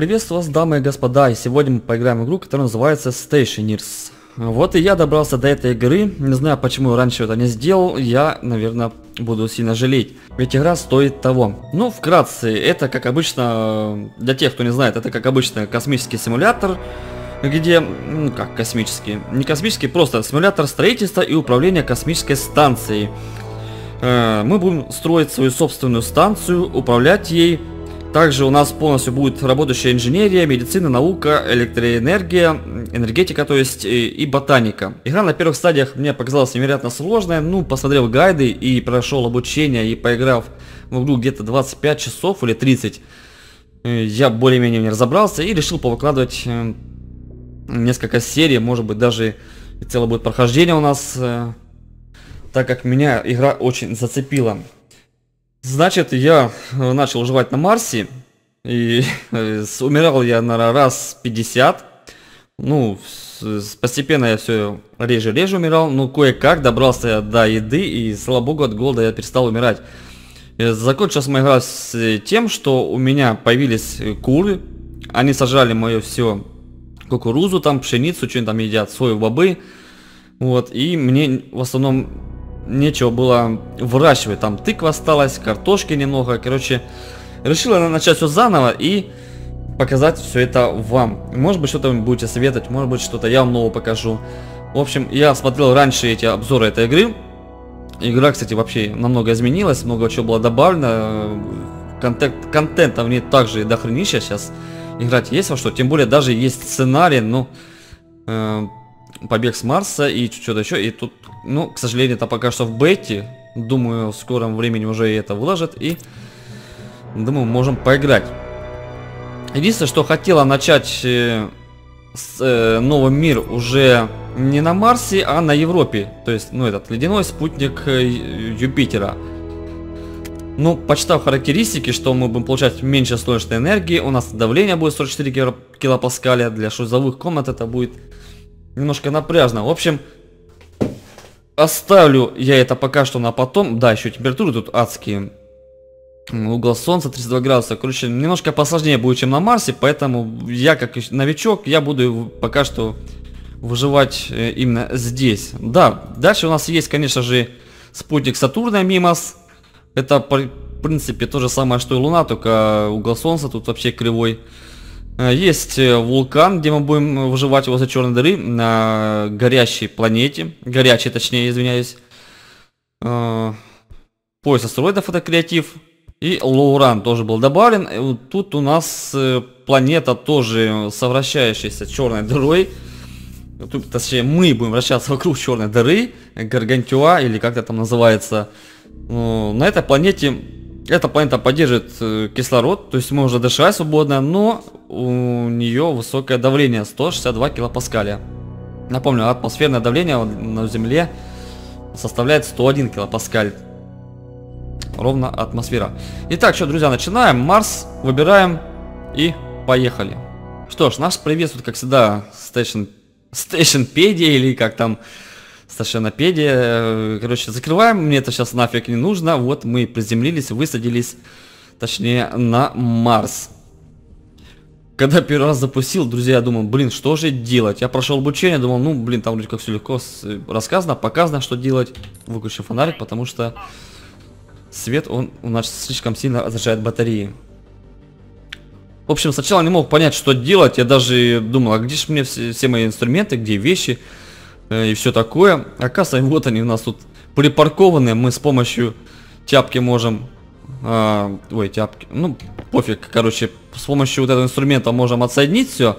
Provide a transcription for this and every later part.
Приветствую вас, дамы и господа, и сегодня мы поиграем в игру, которая называется Stationers. Вот и я добрался до этой игры, не знаю почему раньше это не сделал, я, наверное, буду сильно жалеть. Ведь игра стоит того. Ну, вкратце, это как обычно, для тех, кто не знает, это как обычно космический симулятор, где, ну как космический, не космический, просто симулятор строительства и управления космической станцией. Э, мы будем строить свою собственную станцию, управлять ей, также у нас полностью будет работающая инженерия, медицина, наука, электроэнергия, энергетика, то есть и, и ботаника. Игра на первых стадиях мне показалась невероятно сложная. Ну, посмотрел гайды и прошел обучение и поиграв в игру где-то 25 часов или 30, э, я более-менее не разобрался и решил повыкладывать э, несколько серий, может быть даже целое будет прохождение у нас, э, так как меня игра очень зацепила. Значит, я э, начал жевать на Марсе, и э, умирал я, на раз 50. Ну, постепенно я все реже-реже умирал, но кое-как добрался я до еды, и, слава богу, от голода я перестал умирать. Э, закончилась моя игра с тем, что у меня появились куры, они сажали мое все кукурузу, там, пшеницу, что-нибудь там едят, сою, бобы. Вот, и мне в основном нечего было выращивать. Там тыква осталась, картошки немного. Короче, решила начать все заново и показать все это вам. Может быть, что-то вы будете советовать, может быть, что-то я вам нового покажу. В общем, я смотрел раньше эти обзоры этой игры. Игра, кстати, вообще намного изменилась, много чего было добавлено. Контент, контента в ней также дохренища сейчас. Играть есть во что, тем более даже есть сценарий, ну... Э, побег с Марса и что-то еще. И тут, ну, к сожалению, это пока что в бете. Думаю, в скором времени уже это выложат. И, думаю, можем поиграть. Единственное, что хотела начать э, с, э, новый мир уже не на Марсе, а на Европе. То есть, ну, этот ледяной спутник э, Юпитера. Ну, почитав характеристики, что мы будем получать меньше солнечной энергии, у нас давление будет 44 килопаскаля, для шузовых комнат это будет немножко напряжно. В общем, оставлю я это пока что на потом. Да, еще температуры тут адские. Угол солнца 32 градуса. Короче, немножко посложнее будет, чем на Марсе, поэтому я как новичок, я буду пока что выживать э, именно здесь. Да, дальше у нас есть, конечно же, спутник Сатурна Мимос. Это, в принципе, то же самое, что и Луна, только угол солнца тут вообще кривой. Э, есть э, вулкан, где мы будем выживать возле черной дыры на горящей планете. Горячей, точнее, извиняюсь. Э, пояс астероидов это креатив. И Лоуран тоже был добавлен. Тут у нас планета тоже совращающаяся черной дырой. Тут, точнее, мы будем вращаться вокруг черной дыры. Гаргантюа, или как это там называется. На этой планете эта планета поддерживает э, кислород, то есть можно дышать свободно, но у нее высокое давление 162 килопаскаля. Напомню, атмосферное давление на Земле составляет 101 килопаскаль. Ровно атмосфера. Итак, что, друзья, начинаем. Марс выбираем и поехали. Что ж, наш приветствует, как всегда, Station, Stationpedia или как там Сташенопедия. Э, короче, закрываем. Мне это сейчас нафиг не нужно. Вот мы приземлились, высадились, точнее, на Марс. Когда первый раз запустил, друзья, я думал, блин, что же делать? Я прошел обучение, думал, ну, блин, там вроде как все легко рассказано, показано, что делать. Выключу фонарик, потому что свет, он у нас слишком сильно разряжает батареи. В общем, сначала не мог понять, что делать. Я даже думал, а где же мне все, все мои инструменты, где вещи? Э, и все такое. Оказывается, вот они у нас тут припаркованы. Мы с помощью тяпки можем... А, ой, тяпки. Ну, пофиг, короче, с помощью вот этого инструмента можем отсоединить все.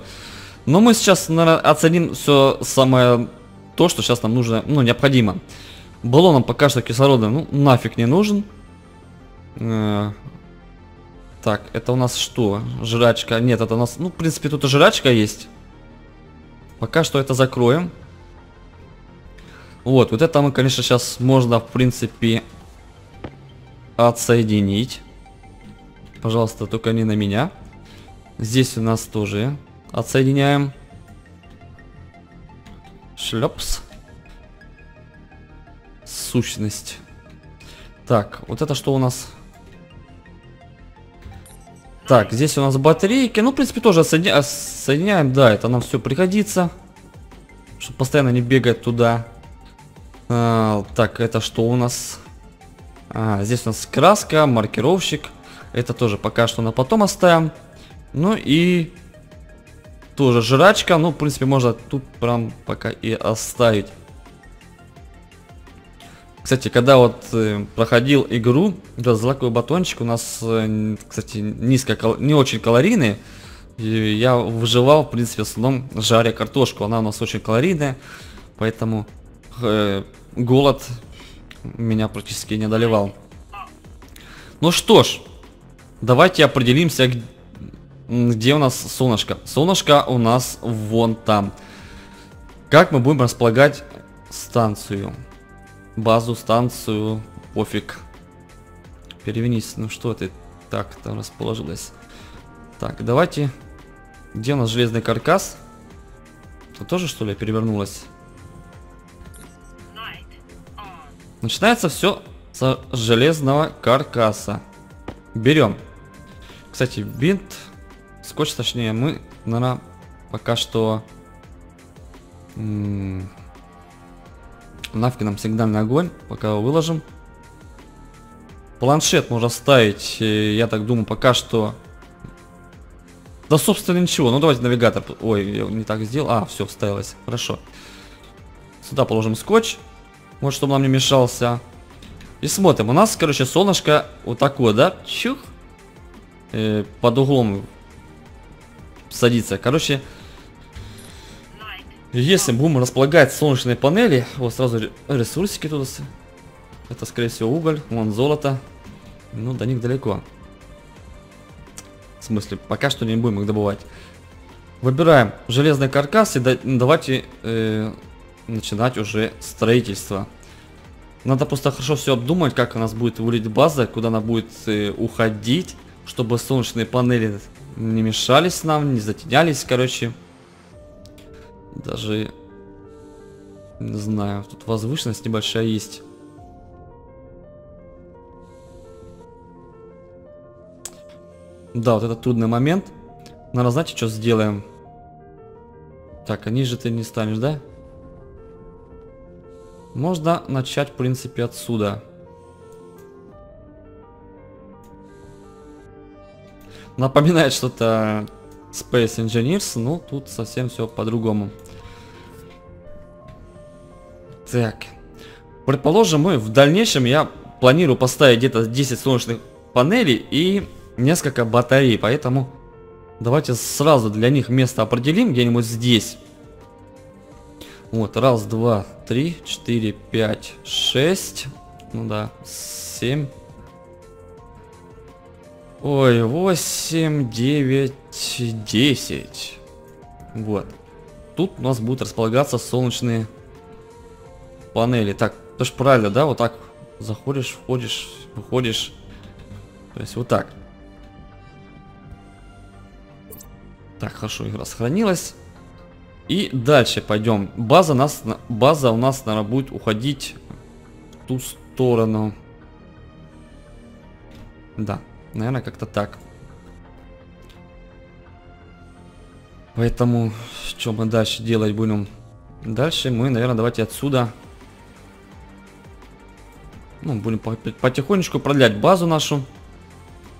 Но мы сейчас, наверное, оценим все самое то, что сейчас нам нужно, ну, необходимо. Баллоном пока что кислорода, ну, нафиг не нужен. Э, так, это у нас что? Жрачка. Нет, это у нас, ну, в принципе, тут и жрачка есть. Пока что это закроем. Вот, вот это мы, конечно, сейчас можно, в принципе, отсоединить. Пожалуйста, только не на меня. Здесь у нас тоже отсоединяем. Шлепс. Сущность. Так, вот это что у нас? Так, здесь у нас батарейки. Ну, в принципе, тоже соединя... соединяем. Да, это нам все пригодится. Чтобы постоянно не бегать туда. А, так, это что у нас? А, здесь у нас краска, маркировщик. Это тоже пока что на потом оставим. Ну и тоже жрачка. Ну, в принципе, можно тут прям пока и оставить. Кстати, когда вот э, проходил игру, этот злаковый батончик у нас, э, кстати, низко, не очень калорийный. И я выживал, в принципе, в основном жаря картошку. Она у нас очень калорийная, поэтому э, голод меня практически не одолевал. Ну что ж, давайте определимся, где у нас солнышко. Солнышко у нас вон там. Как мы будем располагать станцию? базу, станцию, пофиг. Перевернись, ну что ты так там расположилась. Так, давайте. Где у нас железный каркас? Тут тоже что ли перевернулась? Начинается все с железного каркаса. Берем. Кстати, бинт, скотч точнее, мы, наверное, пока что... Нафиг нам сигнальный огонь, пока его выложим. Планшет можно ставить, э, я так думаю, пока что... Да, собственно, ничего. Ну, давайте навигатор... Ой, я не так сделал. А, все, вставилось. Хорошо. Сюда положим скотч. Вот, чтобы нам не мешался. И смотрим. У нас, короче, солнышко вот такое, да? Чух. Э, под углом садится. Короче, если будем располагать солнечные панели, вот сразу ресурсики туда. Это, скорее всего, уголь, вон золото. Ну, до них далеко. В смысле, пока что не будем их добывать. Выбираем железный каркас и давайте э, начинать уже строительство. Надо просто хорошо все обдумать, как у нас будет выглядеть база, куда она будет э, уходить, чтобы солнечные панели не мешались нам, не затенялись, короче. Даже, не знаю, тут возвышенность небольшая есть. Да, вот это трудный момент. Наверное, знаете, что сделаем? Так, а ниже ты не станешь, да? Можно начать, в принципе, отсюда. Напоминает что-то Space Engineers, но тут совсем все по-другому. Так. Предположим, мы в дальнейшем я планирую поставить где-то 10 солнечных панелей и несколько батарей, поэтому давайте сразу для них место определим где-нибудь здесь. Вот, раз, два, три, четыре, пять, шесть, ну да, семь. Ой, восемь, девять, 10. Вот. Тут у нас будут располагаться солнечные панели. Так, то ж правильно, да? Вот так заходишь, входишь, выходишь. То есть вот так. Так, хорошо, игра сохранилась. И дальше пойдем. База, нас, база у нас, наверное, будет уходить в ту сторону. Да, наверное, как-то так. Поэтому, что мы дальше делать будем? Дальше мы, наверное, давайте отсюда... Ну, будем потихонечку продлять базу нашу.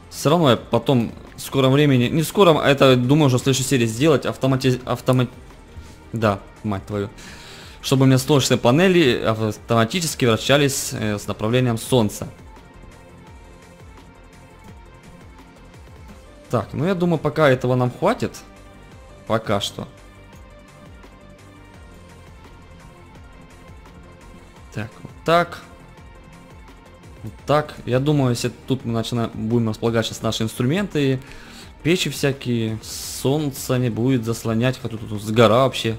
Все равно я потом в скором времени... Не в скором, а это, думаю, уже в следующей серии сделать. Автомати... Автомат... Да, мать твою. Чтобы у меня солнечные панели автоматически вращались э, с направлением солнца. Так, ну я думаю, пока этого нам хватит. Пока что. Так, вот так. Вот так. Я думаю, если тут мы начинаем, будем располагать сейчас наши инструменты, печи всякие, солнце не будет заслонять, хотя тут сгора вообще.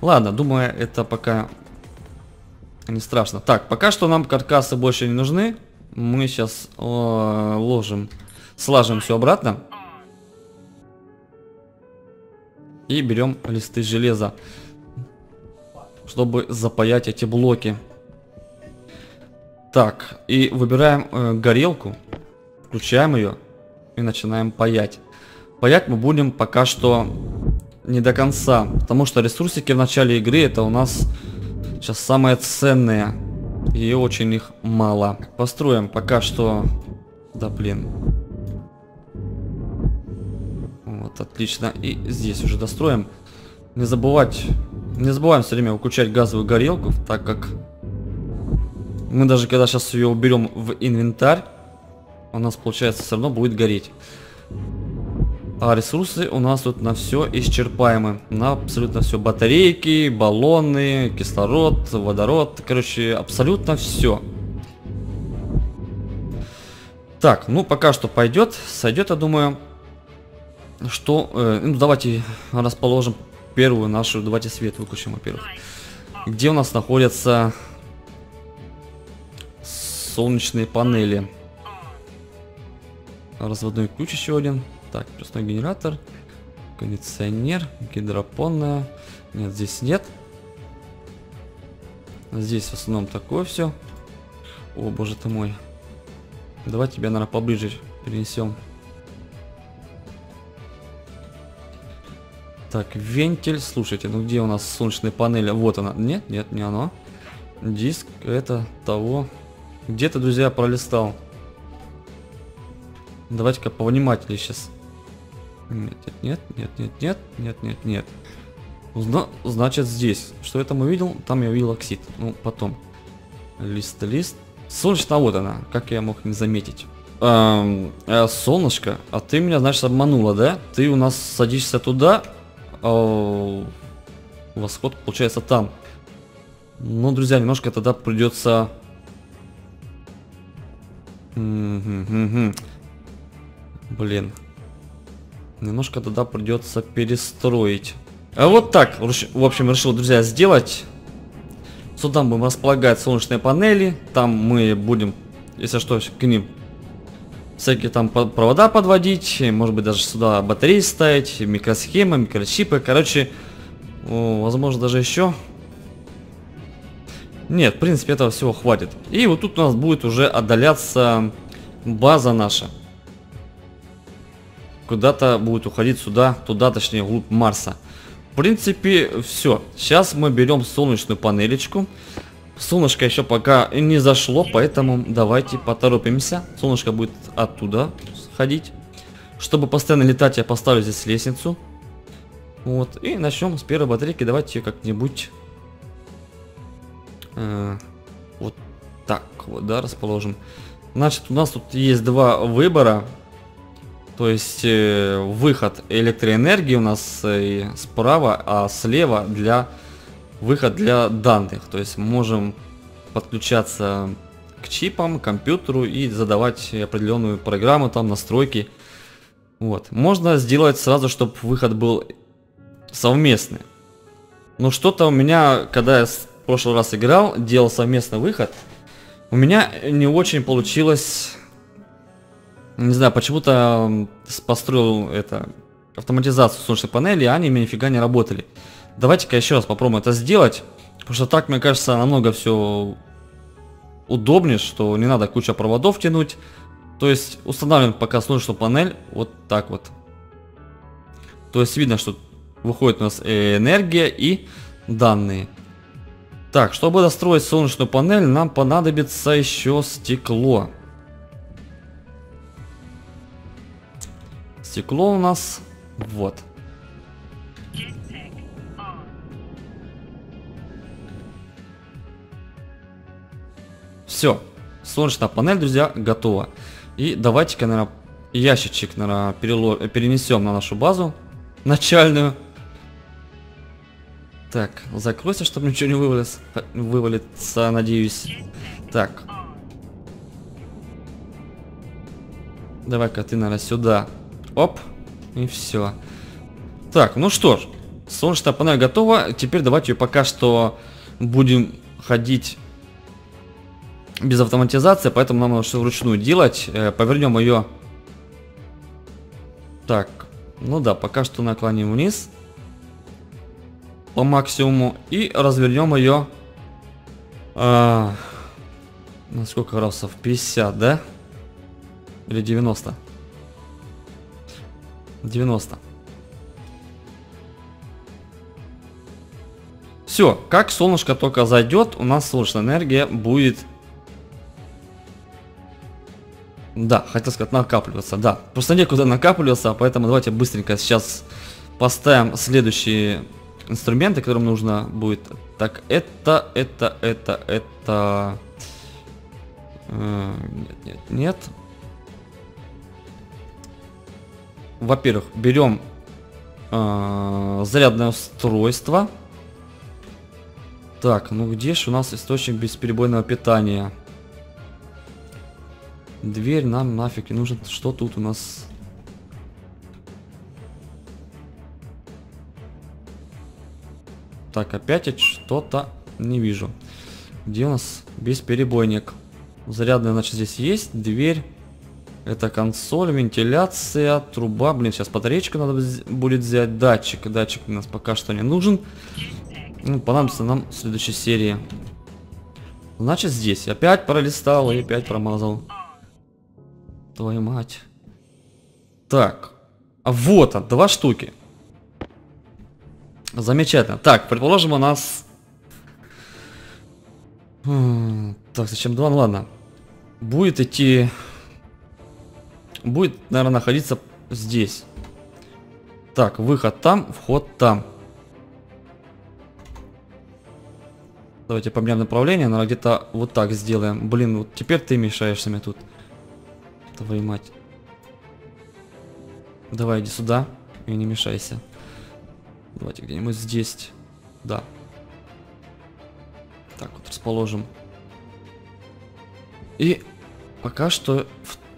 Ладно, думаю, это пока не страшно. Так, пока что нам каркасы больше не нужны. Мы сейчас о, ложим, слажем все обратно. И берем листы железа, чтобы запаять эти блоки. Так, и выбираем э, горелку, включаем ее и начинаем паять. Паять мы будем пока что не до конца. Потому что ресурсики в начале игры это у нас сейчас самые ценные. И очень их мало. Построим пока что... Да блин. Вот, отлично. И здесь уже достроим. Не забывать... Не забываем все время выключать газовую горелку, так как... Мы даже когда сейчас ее уберем в инвентарь, у нас получается все равно будет гореть. А ресурсы у нас тут на все исчерпаемы. На абсолютно все. Батарейки, баллоны, кислород, водород. Короче, абсолютно все. Так, ну пока что пойдет. Сойдет, я думаю. Что, э, ну давайте расположим первую нашу, давайте свет выключим, во-первых. Где у нас находятся солнечные панели? Разводной ключ еще один. Так, плюсной генератор, кондиционер, гидропонная. Нет, здесь нет. Здесь в основном такое все. О, боже ты мой. Давай тебя, наверное, поближе перенесем. Так, вентиль. Слушайте, ну где у нас солнечная панель? Вот она. Нет, нет, не оно. Диск это того. Где-то, друзья, пролистал. Давайте-ка повнимательнее сейчас. Нет, нет, нет, нет, нет, нет, нет, нет. Зна значит здесь. Что я там увидел? Там я увидел оксид. Ну, потом. Лист, лист. Солнечная вот она. Как я мог не заметить? Эм, э, солнышко, а ты меня, значит, обманула, да? Ты у нас садишься туда, а восход получается там. Ну, друзья, немножко тогда придется... Блин. Немножко тогда придется перестроить. А вот так, в общем, решил, друзья, сделать. Сюда будем располагать солнечные панели. Там мы будем, если что, к ним всякие там провода подводить. Может быть, даже сюда батареи ставить, микросхемы, микрочипы. Короче, возможно, даже еще. Нет, в принципе, этого всего хватит. И вот тут у нас будет уже отдаляться база наша куда-то будет уходить сюда, туда, точнее, вглубь Марса. В принципе, все. Сейчас мы берем солнечную панелечку. Солнышко еще пока не зашло, поэтому давайте поторопимся. Солнышко будет оттуда ходить. Чтобы постоянно летать, я поставлю здесь лестницу. Вот, и начнем с первой батарейки. Давайте как-нибудь... Э, вот так вот, да, расположим. Значит, у нас тут есть два выбора. То есть э, выход электроэнергии у нас э, справа, а слева для выход для данных. То есть можем подключаться к чипам, к компьютеру и задавать определенную программу, там настройки. Вот. Можно сделать сразу, чтобы выход был совместный. Но что-то у меня, когда я в прошлый раз играл, делал совместный выход, у меня не очень получилось не знаю, почему-то построил это автоматизацию солнечной панели, а они мне нифига не работали. Давайте-ка еще раз попробуем это сделать. Потому что так, мне кажется, намного все удобнее, что не надо куча проводов тянуть. То есть устанавливаем пока солнечную панель вот так вот. То есть видно, что выходит у нас энергия и данные. Так, чтобы достроить солнечную панель, нам понадобится еще стекло. Стекло у нас вот. Все. Солнечная панель, друзья, готова. И давайте-ка, наверное, ящичек, наверное, перело... перенесем на нашу базу начальную. Так, закройся, чтобы ничего не вывалится, вывалится, надеюсь. Так. Давай-ка ты, наверное, сюда Оп. И все. Так, ну что ж. Солнечная панель готова. Теперь давайте ее пока что будем ходить без автоматизации, поэтому нам нужно вручную делать. Э, повернем ее. Так, ну да, пока что наклоним вниз по максимуму и развернем ее а, на сколько градусов? 50, да? Или 90? 90. Все, как солнышко только зайдет, у нас солнечная энергия будет... Да, хотел сказать накапливаться, да. Просто некуда накапливаться, поэтому давайте быстренько сейчас поставим следующие инструменты, которым нужно будет. Так, это, это, это, это... Э, нет, нет, нет. Во-первых, берем э, зарядное устройство. Так, ну где же у нас источник бесперебойного питания? Дверь нам нафиг не нужен. Что тут у нас? Так, опять что-то не вижу. Где у нас бесперебойник? Зарядная, значит, здесь есть. Дверь. Это консоль, вентиляция, труба. Блин, сейчас батареечку надо будет взять. Датчик. Датчик у нас пока что не нужен. Ну, понадобится нам в следующей серии. Значит, здесь. Опять пролистал и опять промазал. Твою мать. Так. А вот он, два штуки. Замечательно. Так, предположим, у нас... Так, зачем два? Ну ладно. Будет идти... Будет, наверное, находиться здесь. Так, выход там, вход там. Давайте поменяем направление, наверное, где-то вот так сделаем. Блин, вот теперь ты мешаешься мне тут. Твою мать. Давай, иди сюда и не мешайся. Давайте где-нибудь здесь. Да. Так вот расположим. И пока что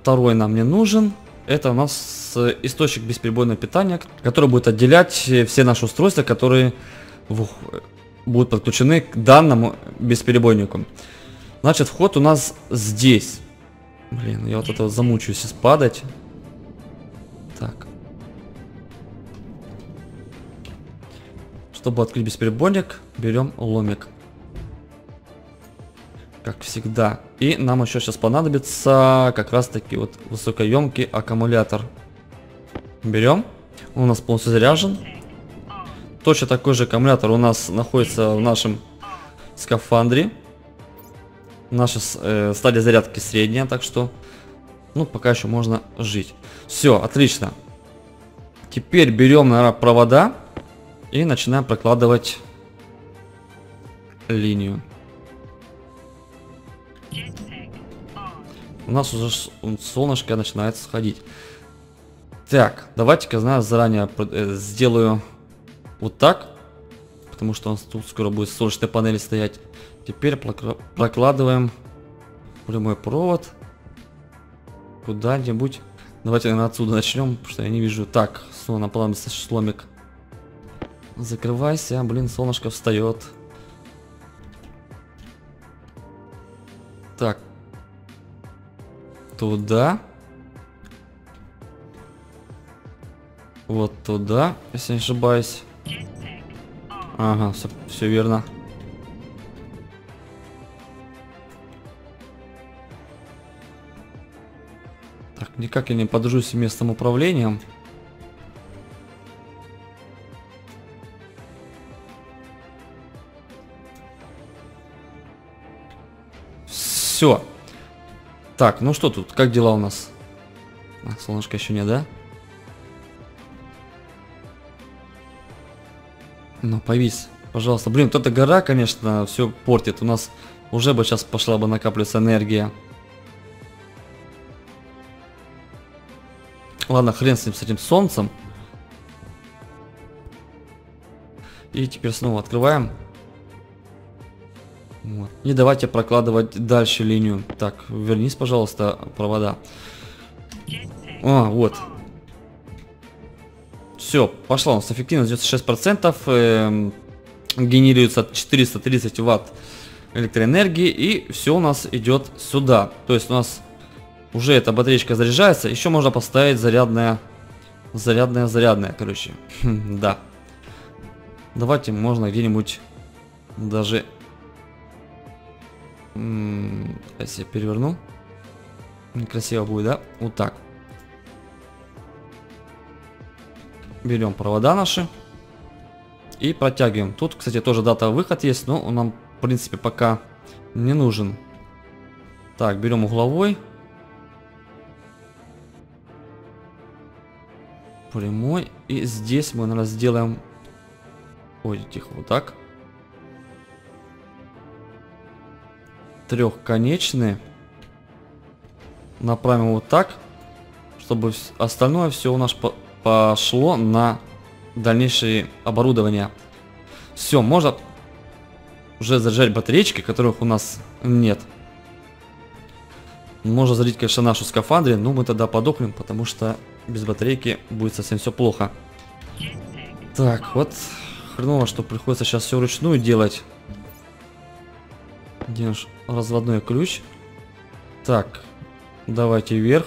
второй нам не нужен. Это у нас источник бесперебойного питания, который будет отделять все наши устройства, которые в будут подключены к данному бесперебойнику. Значит, вход у нас здесь. Блин, я вот это замучаюсь спадать. Так. Чтобы открыть бесперебойник, берем ломик. Как всегда. И нам еще сейчас понадобится как раз таки вот высокоемкий аккумулятор. Берем. Он у нас полностью заряжен. Точно такой же аккумулятор у нас находится в нашем скафандре. Наша э, стадия зарядки средняя, так что, ну, пока еще можно жить. Все, отлично. Теперь берем, наверное, провода и начинаем прокладывать линию. У нас уже солнышко начинает сходить. Так, давайте-ка, знаю, заранее э, сделаю вот так. Потому что у нас тут скоро будет солнечная панель стоять. Теперь прокладываем прямой провод. Куда-нибудь. Давайте, наверное, отсюда начнем, потому что я не вижу. Так, снова на понадобится шломик. Закрывайся, блин, солнышко встает. Туда. Вот туда, если не ошибаюсь. Ага, все, все верно. Так, никак я не подружусь с местным управлением. Так, ну что тут? Как дела у нас? А, солнышко еще не, да? Ну, повис. Пожалуйста. Блин, вот эта гора, конечно, все портит. У нас уже бы сейчас пошла бы накапливаться энергия. Ладно, хрен с ним, с этим солнцем. И теперь снова открываем. И давайте прокладывать дальше линию. Так, вернись, пожалуйста, провода. А, вот. Все, пошла у нас эффективность 96%, э, генерируется 430 ватт электроэнергии и все у нас идет сюда. То есть у нас уже эта батареечка заряжается, еще можно поставить зарядная, зарядная, зарядная, короче, хм, да. Давайте можно где-нибудь даже, если я переверну, некрасиво будет, да? Вот так. берем провода наши и протягиваем. Тут, кстати, тоже дата выход есть, но он нам, в принципе, пока не нужен. Так, берем угловой. Прямой. И здесь мы, наверное, сделаем... Ой, тихо, вот так. Трехконечные. Направим вот так, чтобы остальное все у нас по пошло на дальнейшее оборудование. Все, можно уже заряжать батареечки, которых у нас нет. Можно зарядить, конечно, нашу скафандре, но мы тогда подохнем, потому что без батарейки будет совсем все плохо. Так, вот хреново, что приходится сейчас все вручную делать. Где наш разводной ключ? Так, давайте вверх.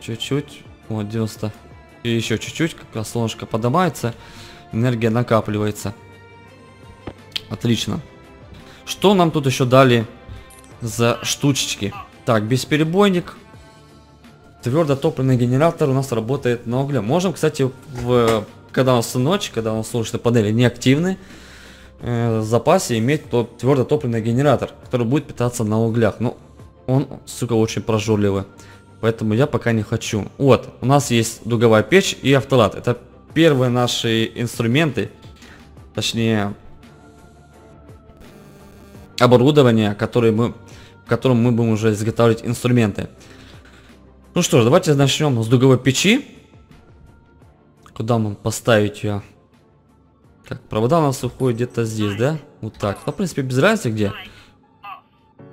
Чуть-чуть. Вот, 90. И еще чуть-чуть, как солнышко поднимается, энергия накапливается. Отлично. Что нам тут еще дали за штучечки? Так, бесперебойник. Твердотопливный генератор у нас работает на угле. Можем, кстати, в, когда у нас ночь, когда у нас солнечные панели не активны, э, в запасе иметь тот твердотопливный генератор, который будет питаться на углях. Ну, он, сука, очень прожорливый. Поэтому я пока не хочу. Вот, у нас есть дуговая печь и автолад. Это первые наши инструменты, точнее, оборудование, которое мы, в котором мы будем уже изготавливать инструменты. Ну что ж, давайте начнем с дуговой печи. Куда нам поставить ее? Так, провода у нас уходят где-то здесь, да? Вот так. Ну, в принципе, без разницы где.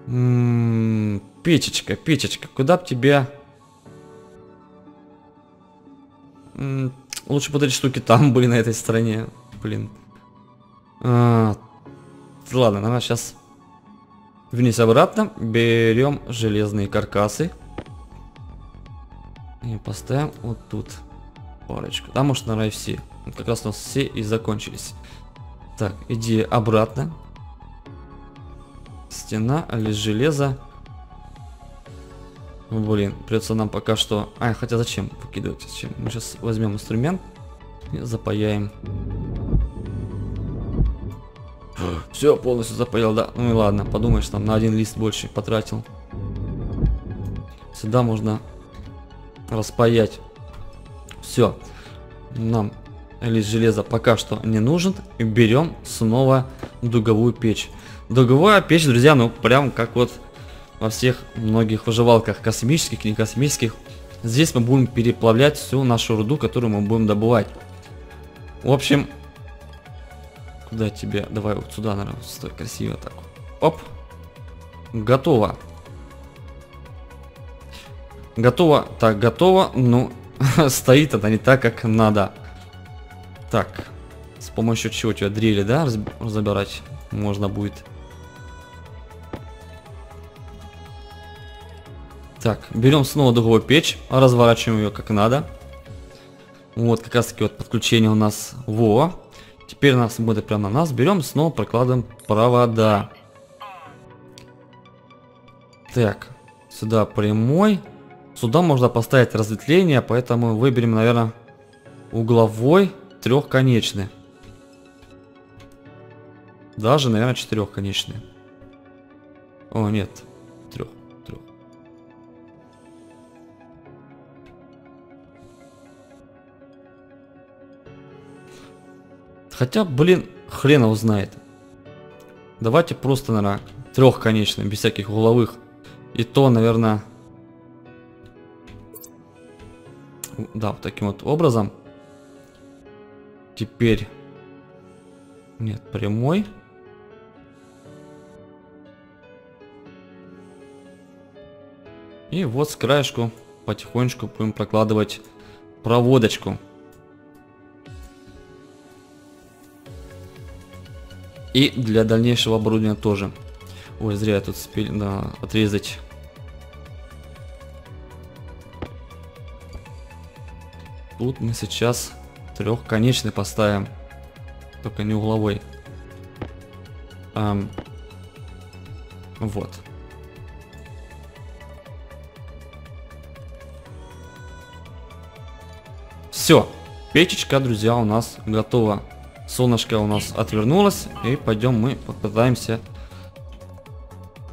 М -м, печечка, печечка. Куда бы тебе... М -м, лучше вот эти штуки там были на этой стороне. Блин. А, ладно, наверное, сейчас вниз обратно. Берем железные каркасы. И поставим вот тут парочку. Да, может, наверное, все. Как раз у нас все и закончились. Так, иди обратно. Стена, лишь железо. Блин, придется нам пока что... А, хотя зачем выкидывать? Зачем? Мы сейчас возьмем инструмент и запаяем. Все, полностью запаял, да. Ну и ладно, подумаешь, там на один лист больше потратил. Сюда можно распаять. Все. Нам лист железа пока что не нужен. Берем снова дуговую печь. Дуговая печь, друзья, ну прям как вот во всех многих выживалках космических не космических. Здесь мы будем переплавлять всю нашу руду, которую мы будем добывать. В общем, куда тебе? Давай вот сюда, наверное, стой, красиво так. Оп. Готово. Готово. Так, готово. Ну, стоит это не так, как надо. Так. С помощью чего тебя дрели, да, разобрать можно будет. Так, берем снова дуговую печь, разворачиваем ее как надо. Вот, как раз таки вот подключение у нас. Во. Теперь нас будет прямо на нас. Берем, снова прокладываем провода. Так, сюда прямой. Сюда можно поставить разветвление, поэтому выберем, наверное, угловой трехконечный. Даже, наверное, четырехконечный. О, нет, трех, трех. Хотя, блин, хрен его знает. Давайте просто, наверное, трехконечный, без всяких угловых. И то, наверное, Да, вот таким вот образом. Теперь... Нет, прямой. И вот с краешку потихонечку будем прокладывать проводочку. И для дальнейшего оборудования тоже. Ой, зря я тут успел да, отрезать Тут мы сейчас трехконечный поставим. Только не угловой. Эм, вот. Все. печечка, друзья, у нас готова. Солнышко у нас отвернулось, и пойдем мы попытаемся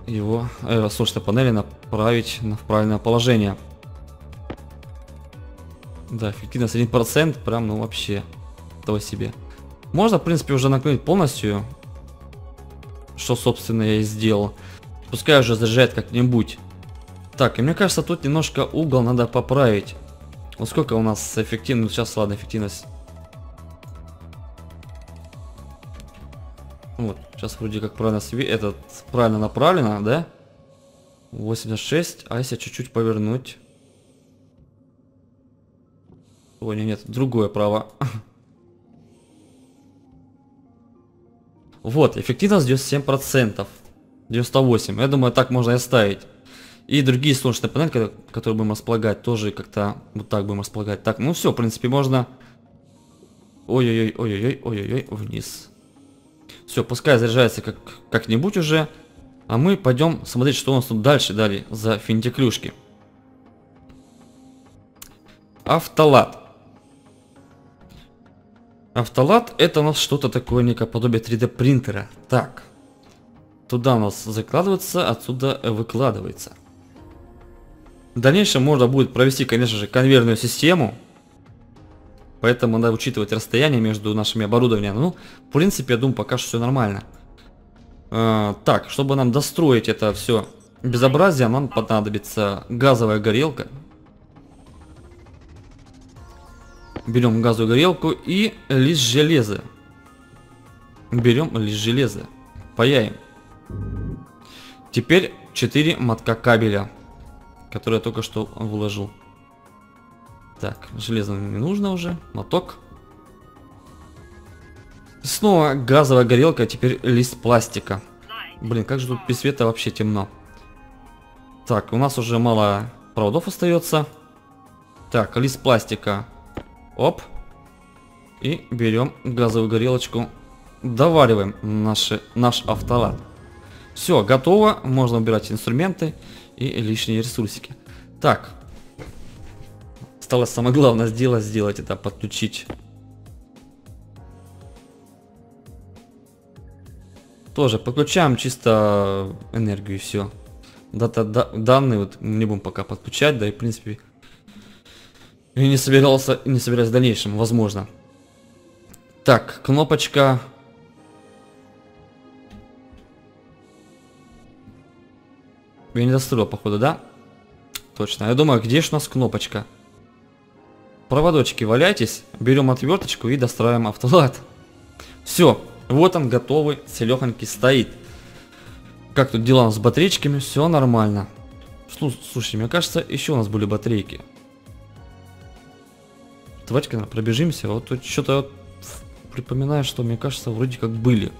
его, э, солнечной панели направить на, в правильное положение. Да, эффективность 1%, прям, ну вообще, того себе. Можно, в принципе, уже накрыть полностью, что, собственно, я и сделал. Пускай уже заряжает как-нибудь. Так, и мне кажется, тут немножко угол надо поправить. Вот сколько у нас эффективность? Сейчас, ладно, эффективность. Вот, сейчас вроде как правильно сви... этот правильно направлено, да? 86, а если чуть-чуть повернуть? Ой, нет, другое право. Вот, эффективность 97%. 98. Я думаю, так можно и оставить. И другие солнечные панели, которые будем располагать, тоже как-то вот так будем располагать. Так, ну все, в принципе, можно... Ой-ой-ой, ой-ой-ой, ой-ой-ой, вниз. Все, пускай заряжается как как-нибудь уже. А мы пойдем смотреть, что у нас тут дальше дали за финтиклюшки. Автолад. Автолад это у нас что-то такое, некое подобие 3D принтера. Так. Туда у нас закладывается, отсюда выкладывается. В дальнейшем можно будет провести, конечно же, конвейерную систему. Поэтому надо учитывать расстояние между нашими оборудованиями. Ну, в принципе, я думаю, пока что все нормально. А, так, чтобы нам достроить это все безобразие, нам понадобится газовая горелка. Берем газовую горелку и лист железа. Берем лист железа. Паяем. Теперь 4 мотка кабеля который я только что выложил. Так, железо не нужно уже. Моток. Снова газовая горелка, а теперь лист пластика. Блин, как же тут без света вообще темно. Так, у нас уже мало проводов остается. Так, лист пластика. Оп. И берем газовую горелочку. Довариваем наши, наш автолад. Все, готово. Можно убирать инструменты и лишние ресурсики. Так. Осталось самое главное сделать, сделать это, подключить. Тоже подключаем чисто энергию и все. Данные вот не будем пока подключать, да и в принципе я не собирался, не собираюсь в дальнейшем, возможно. Так, кнопочка Я не достроил, походу, да? Точно. Я думаю, где же у нас кнопочка? Проводочки валяйтесь, берем отверточку и достраиваем автолад. Все, вот он готовый, целехонький стоит. Как тут дела с батарейками? Все нормально. Слушайте, мне кажется, еще у нас были батарейки. Давайте-ка пробежимся. Вот тут что-то вот припоминаю, что мне кажется, вроде как были.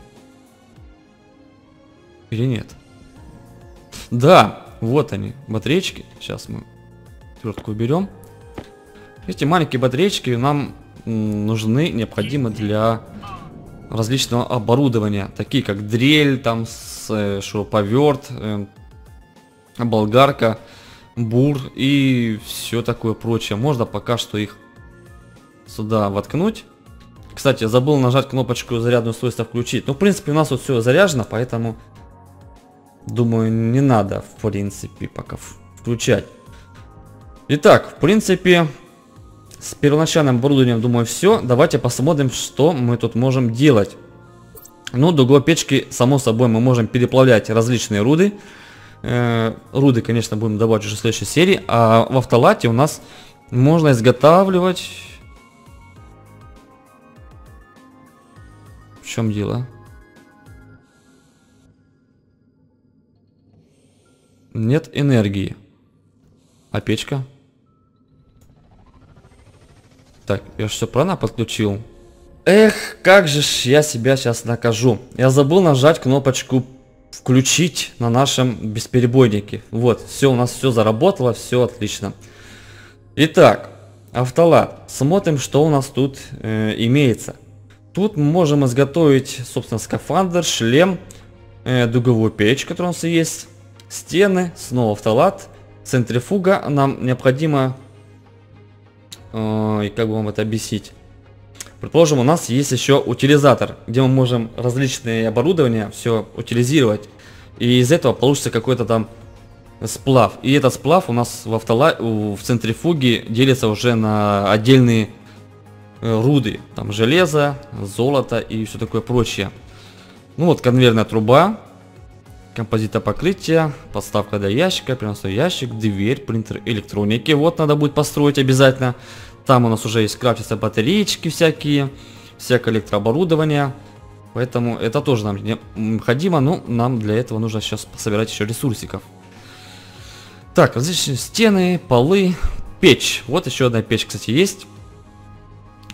Или нет? Да, вот они, батареечки. Сейчас мы твертку уберем. Эти маленькие батареечки нам нужны, необходимы для различного оборудования, такие как дрель, там с, э, шуруповерт, э, болгарка, бур и все такое прочее. Можно пока что их сюда воткнуть. Кстати, забыл нажать кнопочку зарядное устройство включить. Ну, в принципе, у нас вот все заряжено, поэтому Думаю, не надо, в принципе, пока включать. Итак, в принципе, с первоначальным оборудованием, думаю, все. Давайте посмотрим, что мы тут можем делать. Ну, до угла печки, само собой, мы можем переплавлять различные руды. Э, руды, конечно, будем добавить уже в следующей серии. А в автолате у нас можно изготавливать... В чем дело? Нет энергии. А печка? Так, я все правильно подключил? Эх, как же ж я себя сейчас накажу. Я забыл нажать кнопочку включить на нашем бесперебойнике. Вот, все, у нас все заработало, все отлично. Итак, автолад. Смотрим, что у нас тут э, имеется. Тут мы можем изготовить, собственно, скафандр, шлем, э, дуговую печь, которая у нас есть стены, снова автолад, центрифуга. Нам необходимо, э, и как бы вам это объяснить, Предположим, у нас есть еще утилизатор, где мы можем различные оборудования все утилизировать. И из этого получится какой-то там сплав. И этот сплав у нас в, автола... в центрифуге делится уже на отдельные руды. Там железо, золото и все такое прочее. Ну вот конвейерная труба, композита покрытия, подставка до ящика, переносной ящик, дверь, принтер электроники. Вот надо будет построить обязательно. Там у нас уже есть крафтятся батареечки всякие, всякое электрооборудование. Поэтому это тоже нам необходимо, но нам для этого нужно сейчас собирать еще ресурсиков. Так, различные стены, полы, печь. Вот еще одна печь, кстати, есть.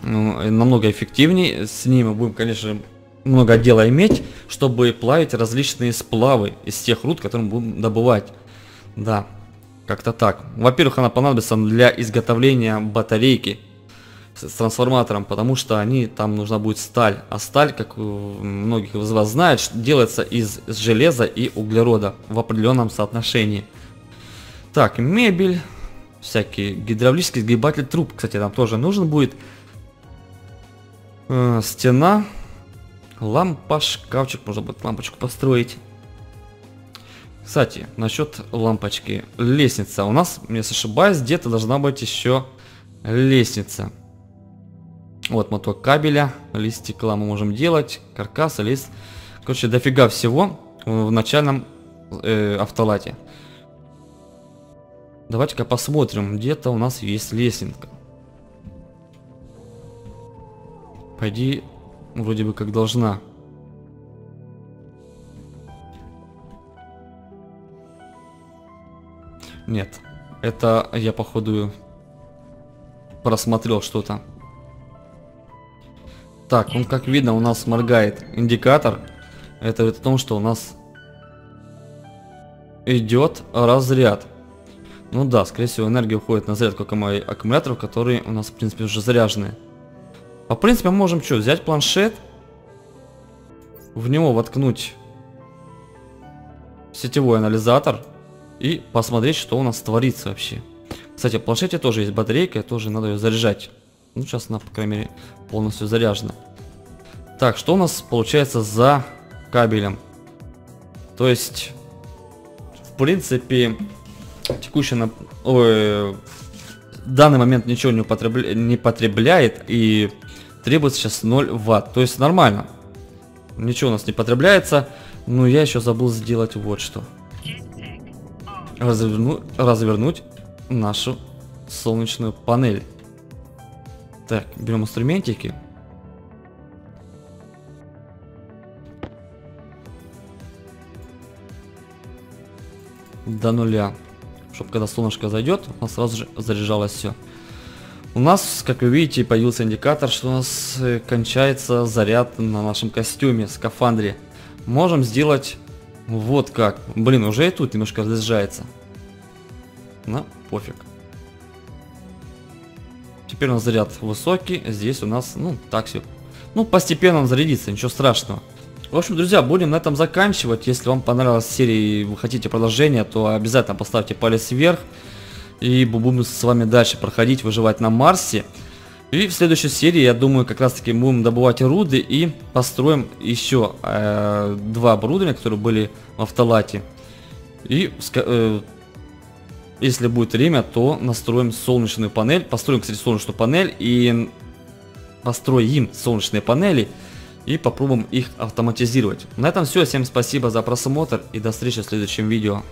Ну, намного эффективнее. С мы будем, конечно, много дела иметь, чтобы плавить различные сплавы из тех руд, которые мы будем добывать. Да, как-то так. Во-первых, она понадобится для изготовления батарейки с трансформатором, потому что они там нужна будет сталь. А сталь, как многих из вас знают, делается из железа и углерода в определенном соотношении. Так, мебель, всякие гидравлический сгибатель труб, кстати, нам тоже нужен будет. Э, стена, лампа, шкафчик, можно будет лампочку построить. Кстати, насчет лампочки. Лестница. У нас, если ошибаюсь, где-то должна быть еще лестница. Вот моток кабеля, лист стекла мы можем делать, каркас, лист. Короче, дофига всего в начальном э, автолате. Давайте-ка посмотрим, где-то у нас есть Пойди, вроде бы как должна. Нет. Это я, походу, просмотрел что-то. Так, он, как видно, у нас моргает индикатор. Это говорит о том, что у нас идет разряд. Ну да, скорее всего, энергия уходит на зарядку аккумуляторов, которые у нас, в принципе, уже заряжены. А, в принципе, мы можем что, взять планшет, в него воткнуть сетевой анализатор, и посмотреть, что у нас творится вообще. Кстати, в планшете тоже есть батарейка, тоже надо ее заряжать. Ну, сейчас она, по крайней мере, полностью заряжена. Так, что у нас получается за кабелем? То есть, в принципе, текущий на... Ой, в данный момент ничего не, употребля... не потребляет и требуется сейчас 0 ватт. То есть нормально. Ничего у нас не потребляется. Но я еще забыл сделать вот что разверну, развернуть нашу солнечную панель. Так, берем инструментики. До нуля. Чтобы когда солнышко зайдет, у нас сразу же заряжалось все. У нас, как вы видите, появился индикатор, что у нас э, кончается заряд на нашем костюме, скафандре. Можем сделать вот как. Блин, уже и тут немножко разъезжается. Ну, пофиг. Теперь у нас заряд высокий. Здесь у нас, ну, так все. Ну, постепенно он зарядится, ничего страшного. В общем, друзья, будем на этом заканчивать. Если вам понравилась серия и вы хотите продолжения, то обязательно поставьте палец вверх. И будем с вами дальше проходить, выживать на Марсе. И в следующей серии, я думаю, как раз таки будем добывать руды и построим еще э, два оборудования, которые были в автолате. И э, если будет время, то настроим солнечную панель, построим, кстати, солнечную панель и построим солнечные панели и попробуем их автоматизировать. На этом все, всем спасибо за просмотр и до встречи в следующем видео.